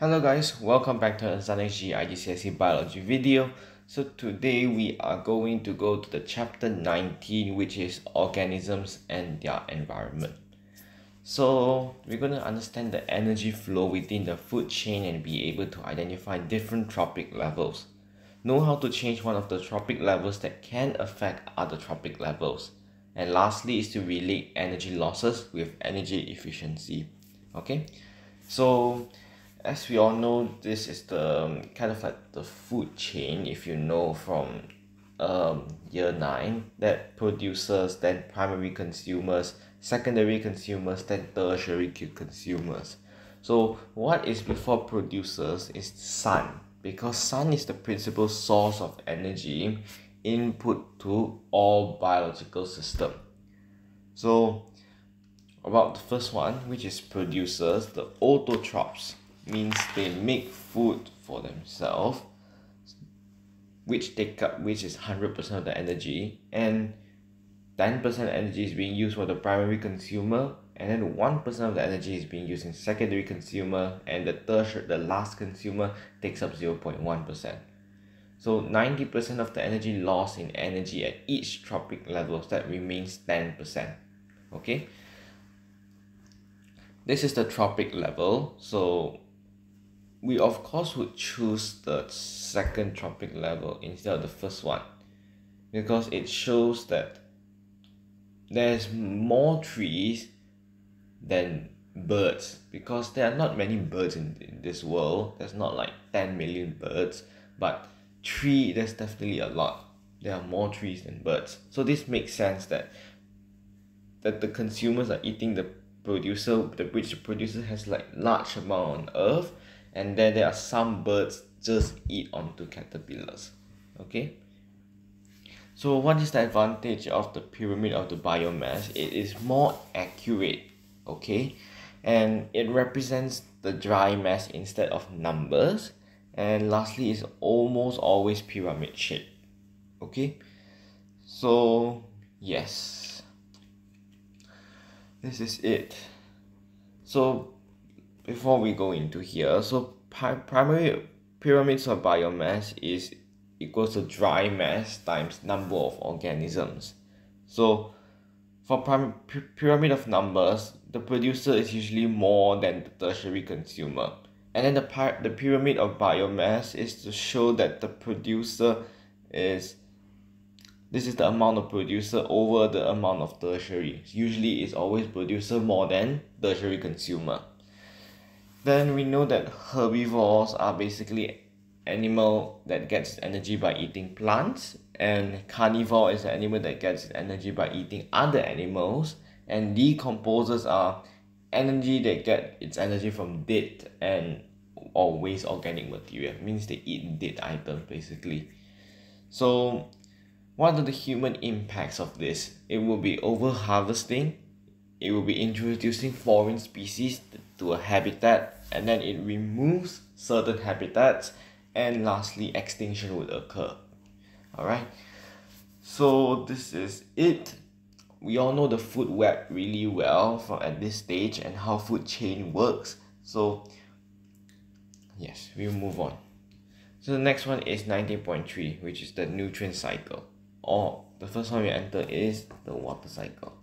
Hello guys, welcome back to SunXG IGCSE Biology video. So today we are going to go to the chapter 19 which is organisms and their environment. So we're going to understand the energy flow within the food chain and be able to identify different trophic levels. Know how to change one of the trophic levels that can affect other trophic levels. And lastly is to relate energy losses with energy efficiency. Okay, so as we all know, this is the um, kind of like the food chain, if you know from um, year 9, that producers, then primary consumers, secondary consumers, then tertiary consumers. So what is before producers is sun, because sun is the principal source of energy input to all biological system. So about the first one, which is producers, the autotrophs means they make food for themselves, which take up which is hundred percent of the energy, and ten percent energy is being used for the primary consumer, and then one percent of the energy is being used in secondary consumer, and the third the last consumer takes up zero point one percent. So 90% of the energy lost in energy at each trophic levels that remains 10%. Okay. This is the trophic level. So we of course would choose the second trophic level instead of the first one. Because it shows that there's more trees than birds. Because there are not many birds in, in this world. There's not like 10 million birds. But tree there's definitely a lot. There are more trees than birds. So this makes sense that that the consumers are eating the producer the which the producer has like large amount on earth and then there are some birds just eat onto caterpillars. Okay? So what is the advantage of the pyramid of the biomass? It is more accurate okay? And it represents the dry mass instead of numbers. And lastly is almost always pyramid shape okay? So yes. This is it. So before we go into here so pri- primary pyramids of biomass is equals to dry mass times number of organisms. So for pyramid of numbers the producer is usually more than the tertiary consumer. And then the py- the pyramid of biomass is to show that the producer is this is the amount of producer over the amount of tertiary. Usually it's always producer more than tertiary consumer then we know that herbivores are basically animal that gets energy by eating plants and carnivore is an animal that gets energy by eating other animals and decomposers are energy they get its energy from dead and or waste organic material means they eat dead items basically. So what are the human impacts of this? It will be over harvesting it will be introducing foreign species to a habitat and then it removes certain habitats and lastly extinction would occur. Alright? So this is it. We all know the food web really well from at this stage and how food chain works. So yes we'll move on. So the next one is 19.3 which is the nutrient cycle. Or the first one we enter is the water cycle.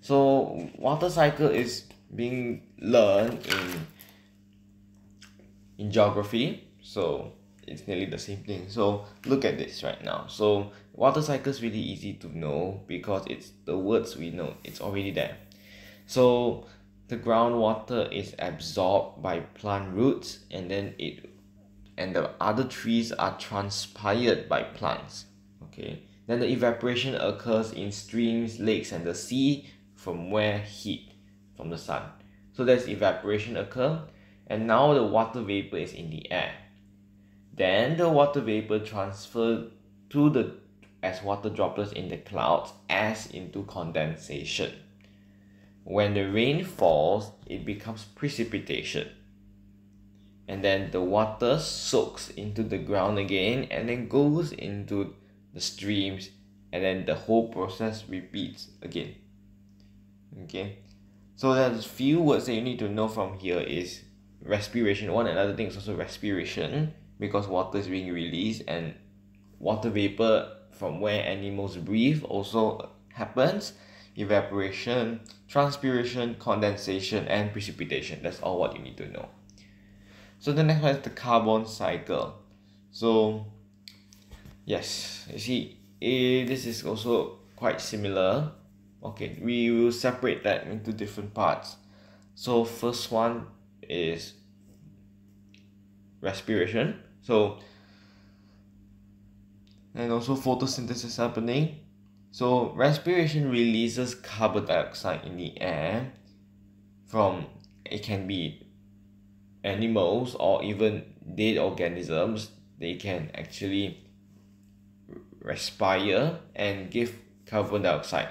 So water cycle is being learned in in geography so it's nearly the same thing. So look at this right now. So water cycle is really easy to know because it's the words we know. It's already there. So the groundwater is absorbed by plant roots and then it and the other trees are transpired by plants okay? Then the evaporation occurs in streams lakes and the sea from where heat from the sun. So there's evaporation occur and now the water vapor is in the air. Then the water vapor transfer to the as water droplets in the clouds as into condensation. When the rain falls it becomes precipitation. And then the water soaks into the ground again and then goes into the streams and then the whole process repeats again. Okay? So there's few words that you need to know from here is respiration. One another thing is also respiration because water is being released and water vapor from where animals breathe also happens. Evaporation transpiration condensation and precipitation. That's all what you need to know. So the next one is the carbon cycle. So yes you see eh, this is also quite similar. Okay we will separate that into different parts. So first one is respiration. So and also photosynthesis happening. So respiration releases carbon dioxide in the air from it can be animals or even dead organisms. They can actually respire and give carbon dioxide.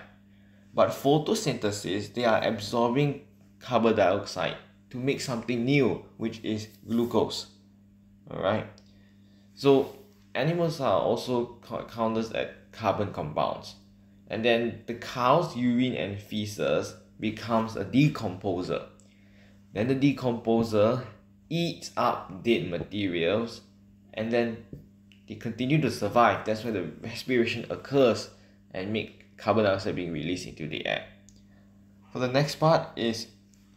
But photosynthesis they are absorbing carbon dioxide to make something new which is glucose. Alright? So animals are also counted as carbon compounds. And then the cow's urine and feces becomes a decomposer. Then the decomposer eats up dead materials and then they continue to survive. That's why the respiration occurs and make carbon dioxide being released into the air. For the next part is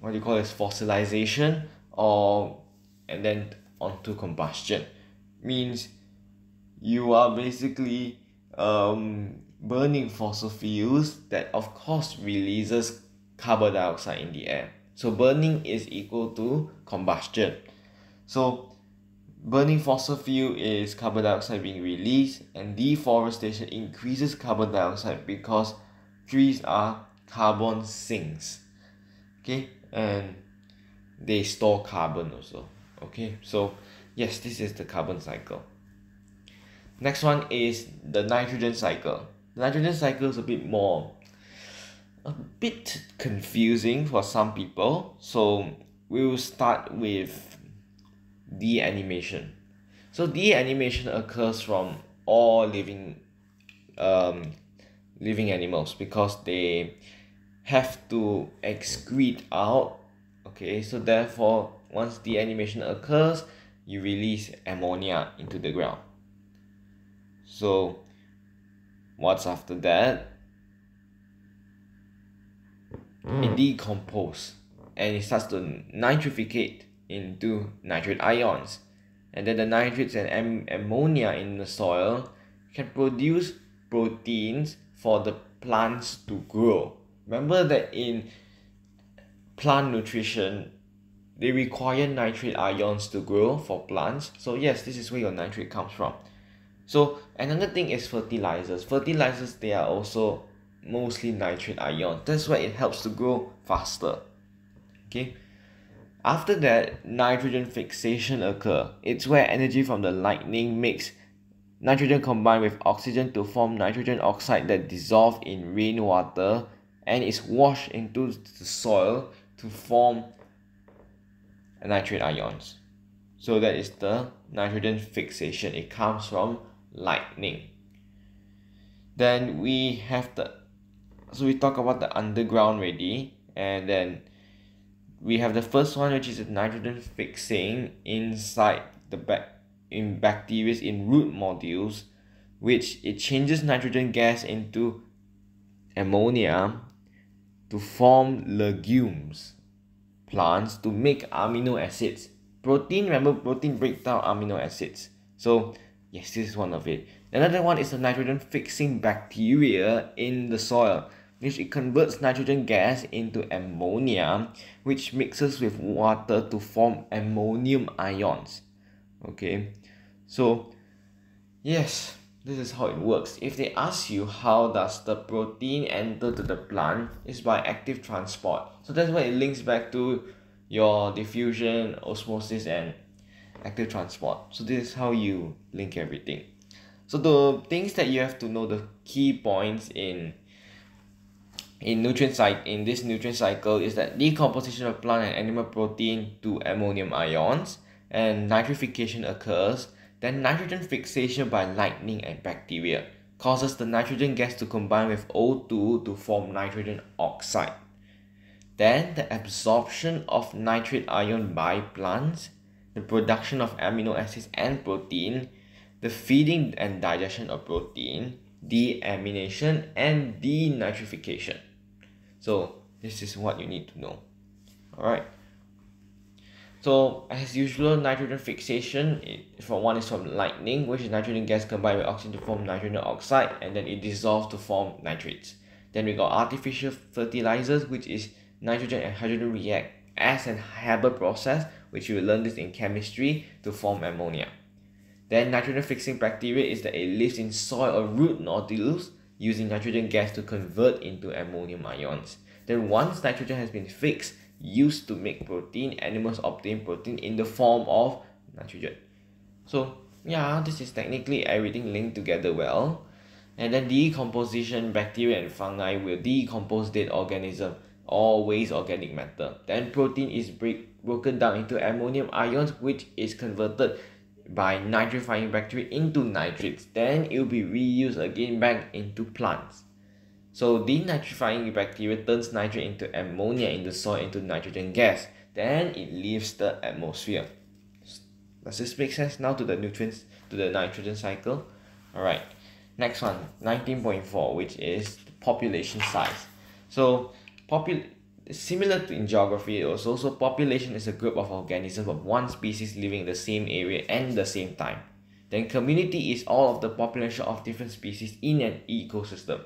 what do you call as fossilization or and then onto combustion. Means you are basically um, burning fossil fuels that of course releases carbon dioxide in the air. So burning is equal to combustion. So burning fossil fuel is carbon dioxide being released and deforestation increases carbon dioxide because trees are carbon sinks. Okay and they store carbon also okay? So yes this is the carbon cycle. Next one is the nitrogen cycle. The nitrogen cycle is a bit more a bit confusing for some people. So we will start with deamination so deamination occurs from all living um living animals because they have to excrete out okay? So therefore once deamination occurs you release ammonia into the ground. So what's after that? It hmm. decomposes and it starts to nitrificate into nitrate ions. And then the nitrates and am- ammonia in the soil can produce proteins for the plants to grow remember that in plant nutrition they require nitrate ions to grow for plants. So yes this is where your nitrate comes from. So another thing is fertilizers. Fertilizers they are also mostly nitrate ion. That's why it helps to grow faster. Okay? After that nitrogen fixation occur. It's where energy from the lightning makes nitrogen combine with oxygen to form nitrogen oxide that dissolve in rainwater and is washed into the soil to form nitrate ions. So that is the nitrogen fixation. It comes from lightning. Then we have the so we talk about the underground ready and then we have the first one which is the nitrogen fixing inside the back in bacteria in root nodules which it changes nitrogen gas into ammonia to form legumes. Plants to make amino acids. Protein remember protein break down amino acids. So yes this is one of it. Another one is the nitrogen fixing bacteria in the soil which it converts nitrogen gas into ammonia which mixes with water to form ammonium ions. Okay so yes this is how it works. If they ask you how does the protein enter to the plant? Is by active transport. So that's why it links back to your diffusion osmosis and active transport. So this is how you link everything. So the things that you have to know the key points in in nutrient cycle in this nutrient cycle is that decomposition of plant and animal protein to ammonium ions and nitrification occurs then nitrogen fixation by lightning and bacteria causes the nitrogen gas to combine with O2 to form nitrogen oxide. then the absorption of nitrate ion by plants, the production of amino acids and protein, the feeding and digestion of protein, deamination and denitrification. So this is what you need to know. Alright. So as usual, nitrogen fixation from one is from lightning, which is nitrogen gas combined with oxygen to form nitrogen oxide, and then it dissolves to form nitrates. Then we got artificial fertilizers, which is nitrogen and hydrogen react as an Haber process, which you will learn this in chemistry to form ammonia. Then nitrogen fixing bacteria is that it lives in soil or root nodules using nitrogen gas to convert into ammonium ions. Then once nitrogen has been fixed, used to make protein, animals obtain protein in the form of nitrogen. So yeah, this is technically everything linked together well. And then decomposition, bacteria and fungi will decompose dead organism or waste organic matter. Then protein is break, broken down into ammonium ions which is converted by nitrifying bacteria into nitrates. Then it will be reused again back into plants. So denitrifying bacteria turns nitrate into ammonia in the soil into nitrogen gas. Then it leaves the atmosphere. Does this make sense now to the nutrients, to the nitrogen cycle? Alright, next one, 19.4, which is population size. So, popul similar to in geography also, so population is a group of organisms of one species living in the same area and the same time. Then community is all of the population of different species in an ecosystem.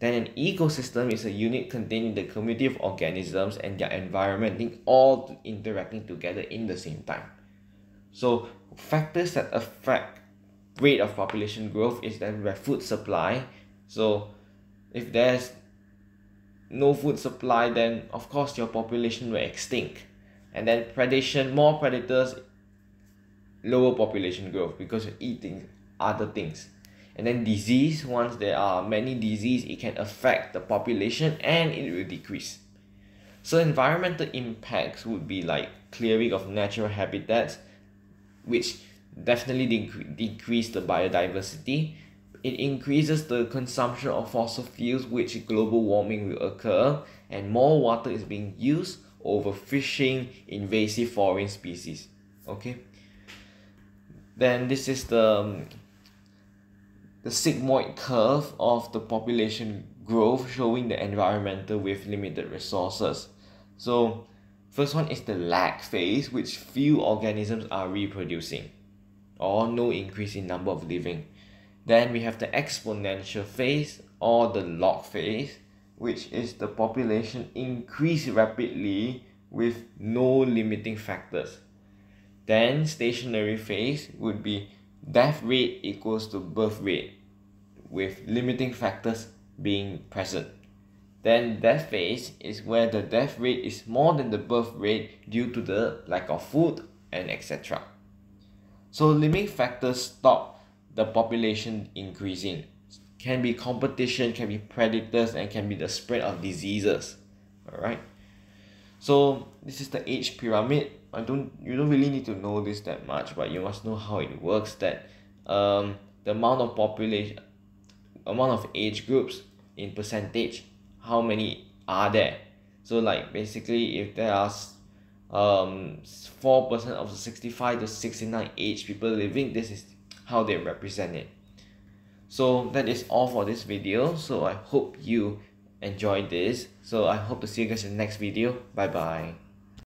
Then an ecosystem is a unit containing the community of organisms and their environment all interacting together in the same time. So factors that affect rate of population growth is then where food supply. So if there's no food supply then of course your population will extinct. And then predation, more predators, lower population growth because you're eating other things and then disease once there are many disease it can affect the population and it will decrease. So environmental impacts would be like clearing of natural habitats which definitely dec- decrease the biodiversity. It increases the consumption of fossil fuels which global warming will occur and more water is being used overfishing invasive foreign species. Okay? Then this is the um, the sigmoid curve of the population growth showing the environmental with limited resources. So first one is the lag phase which few organisms are reproducing or no increase in number of living. Then we have the exponential phase or the log phase which is the population increase rapidly with no limiting factors. Then stationary phase would be death rate equals to birth rate with limiting factors being present. Then death phase is where the death rate is more than the birth rate due to the lack of food and etc. So limiting factors stop the population increasing. Can be competition, can be predators, and can be the spread of diseases. Alright. So this is the age pyramid. I don't you don't really need to know this that much, but you must know how it works that um the amount of population amount of age groups in percentage how many are there? So like basically if there are um four percent of the 65 to 69 age people living this is how they represent it. So that is all for this video. So i hope you enjoyed this. So i hope to see you guys in the next video. Bye bye